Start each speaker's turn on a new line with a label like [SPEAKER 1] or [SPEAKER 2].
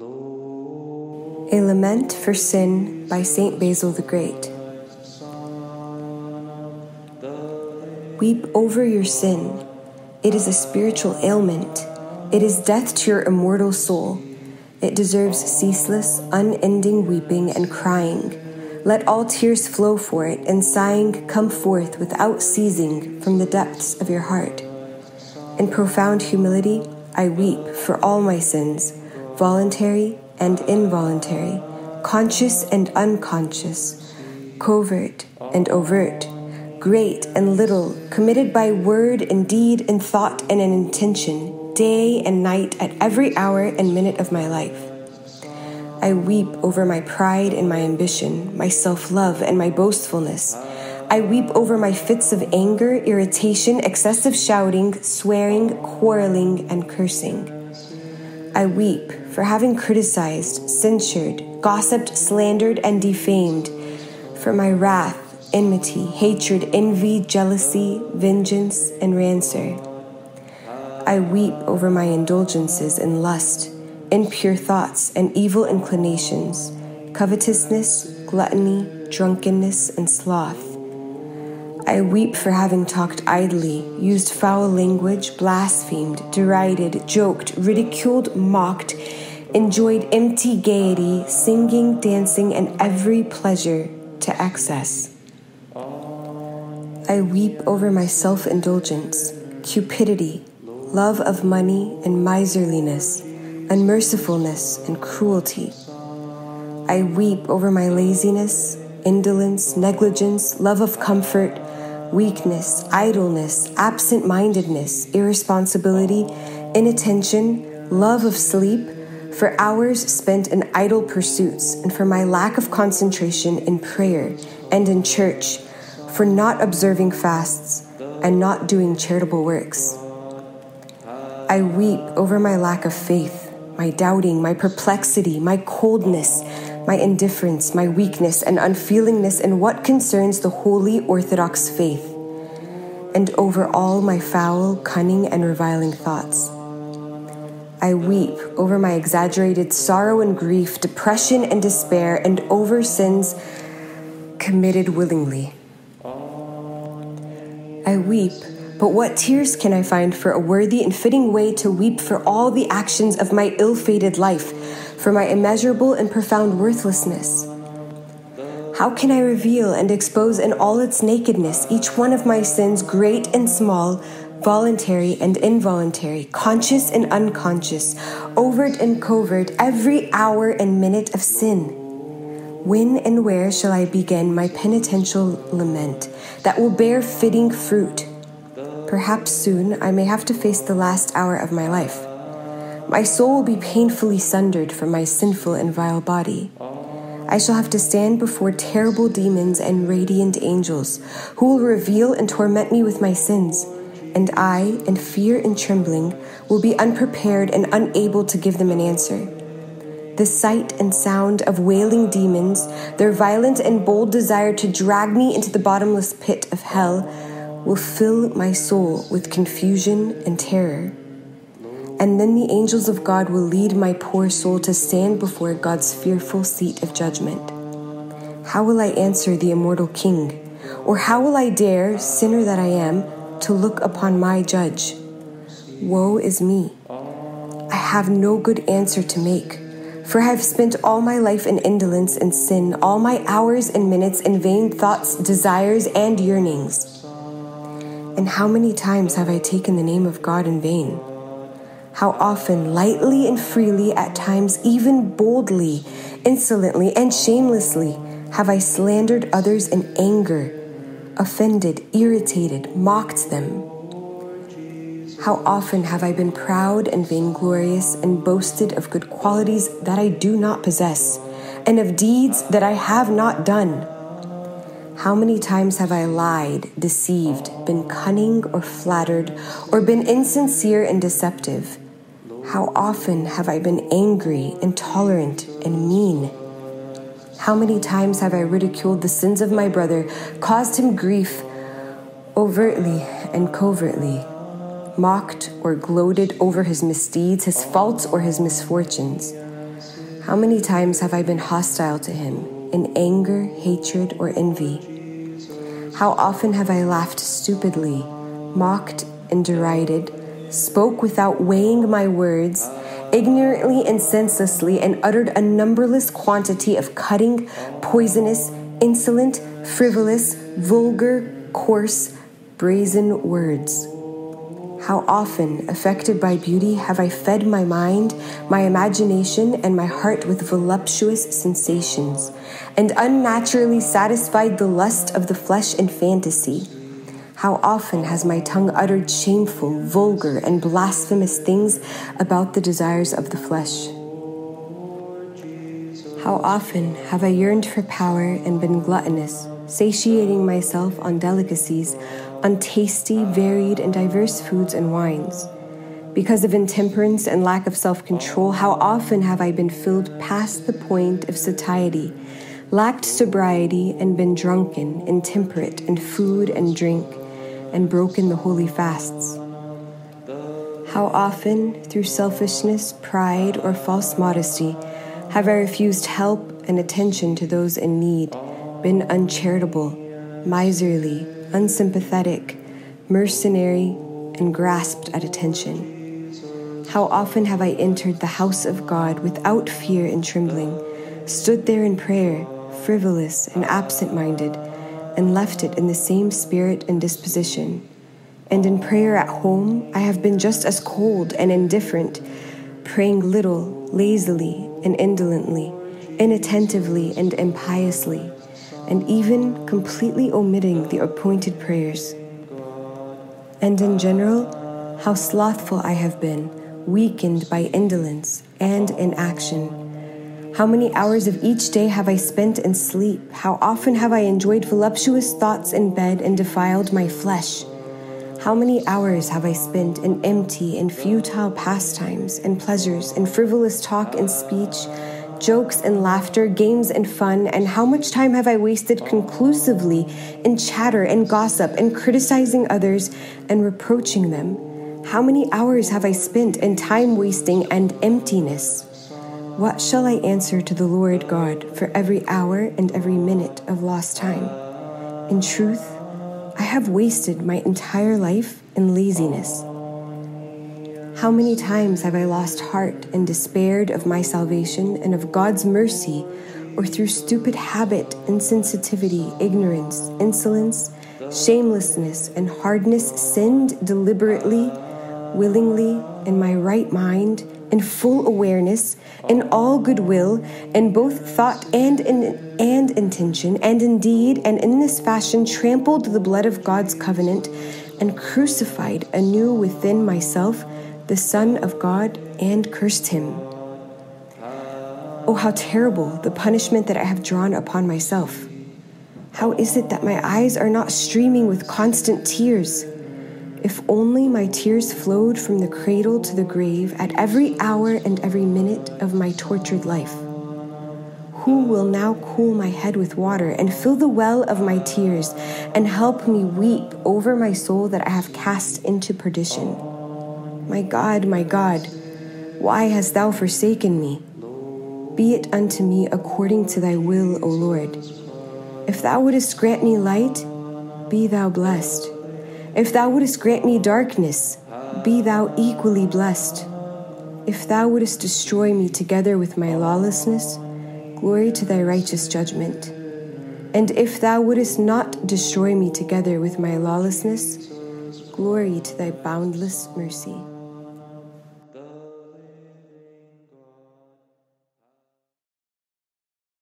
[SPEAKER 1] A Lament for Sin by St. Basil the Great. Weep over your sin. It is a spiritual ailment. It is death to your immortal soul. It deserves ceaseless, unending weeping and crying. Let all tears flow for it, and sighing come forth without ceasing from the depths of your heart. In profound humility, I weep for all my sins, voluntary and involuntary, conscious and unconscious, covert and overt, great and little, committed by word and deed and thought and an intention, day and night at every hour and minute of my life. I weep over my pride and my ambition, my self love and my boastfulness. I weep over my fits of anger, irritation, excessive shouting, swearing, quarreling, and cursing. I weep for having criticized, censured, gossiped, slandered, and defamed, for my wrath, enmity, hatred, envy, jealousy, vengeance, and rancor. I weep over my indulgences in lust, impure thoughts, and evil inclinations, covetousness, gluttony, drunkenness, and sloth. I weep for having talked idly, used foul language, blasphemed, derided, joked, ridiculed, mocked, enjoyed empty gaiety, singing, dancing, and every pleasure to excess. I weep over my self indulgence, cupidity, love of money, and miserliness, unmercifulness, and cruelty. I weep over my laziness, indolence, negligence, love of comfort, weakness, idleness, absent mindedness, irresponsibility, inattention, love of sleep for hours spent in idle pursuits, and for my lack of concentration in prayer and in church, for not observing fasts and not doing charitable works. I weep over my lack of faith, my doubting, my perplexity, my coldness, my indifference, my weakness, and unfeelingness in what concerns the holy Orthodox faith, and over all my foul, cunning, and reviling thoughts. I weep over my exaggerated sorrow and grief, depression and despair, and over sins committed willingly. I weep, but what tears can I find for a worthy and fitting way to weep for all the actions of my ill fated life, for my immeasurable and profound worthlessness? How can I reveal and expose in all its nakedness each one of my sins, great and small, voluntary and involuntary, conscious and unconscious, overt and covert, every hour and minute of sin. When and where shall I begin my penitential lament that will bear fitting fruit? Perhaps soon I may have to face the last hour of my life. My soul will be painfully sundered from my sinful and vile body. I shall have to stand before terrible demons and radiant angels who will reveal and torment me with my sins and I, in fear and trembling, will be unprepared and unable to give them an answer. The sight and sound of wailing demons, their violent and bold desire to drag me into the bottomless pit of hell, will fill my soul with confusion and terror. And then the angels of God will lead my poor soul to stand before God's fearful seat of judgment. How will I answer the immortal King? Or how will I dare, sinner that I am, to look upon my judge. Woe is me! I have no good answer to make, for I have spent all my life in indolence and sin, all my hours and minutes in vain thoughts, desires, and yearnings. And how many times have I taken the name of God in vain? How often, lightly and freely, at times even boldly, insolently, and shamelessly, have I slandered others in anger offended, irritated, mocked them. How often have I been proud and vainglorious and boasted of good qualities that I do not possess, and of deeds that I have not done? How many times have I lied, deceived, been cunning or flattered, or been insincere and deceptive? How often have I been angry, intolerant, and mean? How many times have I ridiculed the sins of my brother, caused him grief overtly and covertly, mocked or gloated over his misdeeds, his faults, or his misfortunes? How many times have I been hostile to him in anger, hatred, or envy? How often have I laughed stupidly, mocked and derided, spoke without weighing my words, ignorantly and senselessly, and uttered a numberless quantity of cutting, poisonous, insolent, frivolous, vulgar, coarse, brazen words. How often, affected by beauty, have I fed my mind, my imagination, and my heart with voluptuous sensations, and unnaturally satisfied the lust of the flesh and fantasy. How often has my tongue uttered shameful, vulgar, and blasphemous things about the desires of the flesh. How often have I yearned for power and been gluttonous, satiating myself on delicacies on tasty, varied, and diverse foods and wines. Because of intemperance and lack of self control, how often have I been filled past the point of satiety, lacked sobriety, and been drunken, intemperate in food and drink, and broken the holy fasts? How often, through selfishness, pride, or false modesty, have I refused help and attention to those in need, been uncharitable, miserly, unsympathetic, mercenary, and grasped at attention. How often have I entered the house of God without fear and trembling, stood there in prayer, frivolous and absent minded, and left it in the same spirit and disposition. And in prayer at home, I have been just as cold and indifferent, praying little, lazily, and indolently, inattentively, and impiously and even completely omitting the appointed prayers. And in general, how slothful I have been, weakened by indolence and inaction. How many hours of each day have I spent in sleep? How often have I enjoyed voluptuous thoughts in bed and defiled my flesh? How many hours have I spent in empty and futile pastimes and pleasures and frivolous talk and speech? jokes and laughter, games and fun, and how much time have I wasted conclusively in chatter and gossip and criticizing others and reproaching them? How many hours have I spent in time wasting and emptiness? What shall I answer to the Lord God for every hour and every minute of lost time? In truth, I have wasted my entire life in laziness. How many times have I lost heart and despaired of my salvation and of God's mercy, or through stupid habit, insensitivity, ignorance, insolence, shamelessness, and hardness sinned deliberately, willingly, in my right mind, in full awareness, in all goodwill, in both thought and in, and intention, and indeed, and in this fashion trampled the blood of God's covenant, and crucified anew within myself the Son of God, and cursed him. Oh, how terrible the punishment that I have drawn upon myself. How is it that my eyes are not streaming with constant tears? If only my tears flowed from the cradle to the grave at every hour and every minute of my tortured life. Who will now cool my head with water and fill the well of my tears and help me weep over my soul that I have cast into perdition? My God, my God, why hast thou forsaken me? Be it unto me according to thy will, O Lord. If thou wouldest grant me light, be thou blessed. If thou wouldest grant me darkness, be thou equally blessed. If thou wouldest destroy me together with my lawlessness, glory to thy righteous judgment. And if thou wouldest not destroy me together with my lawlessness, glory to thy boundless mercy.